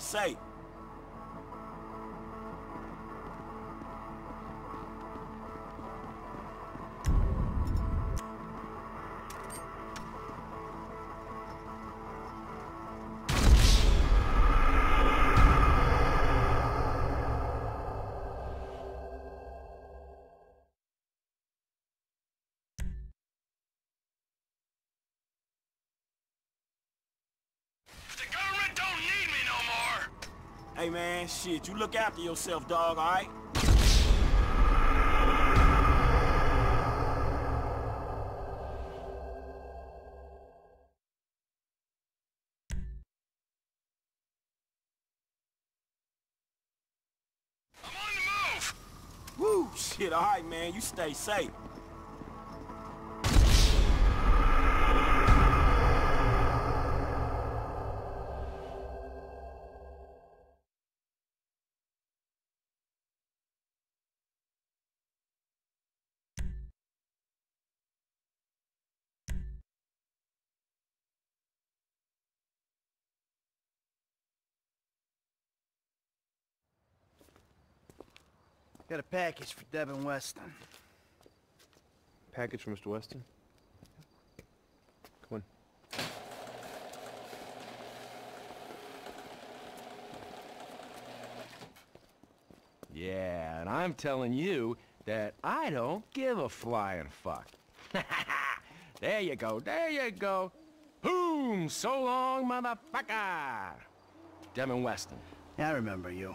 safe. Hey man, shit, you look after yourself, dog, alright? I'm on the move! Woo, shit, alright man, you stay safe. Got a package for Devin Weston. Package for Mr. Weston? Come on. Yeah, and I'm telling you that I don't give a flying fuck. there you go, there you go. Boom! So long, motherfucker! Devin Weston. Yeah, I remember you.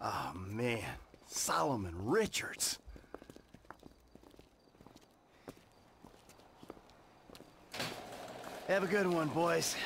Oh, man. Solomon Richards. Have a good one, boys.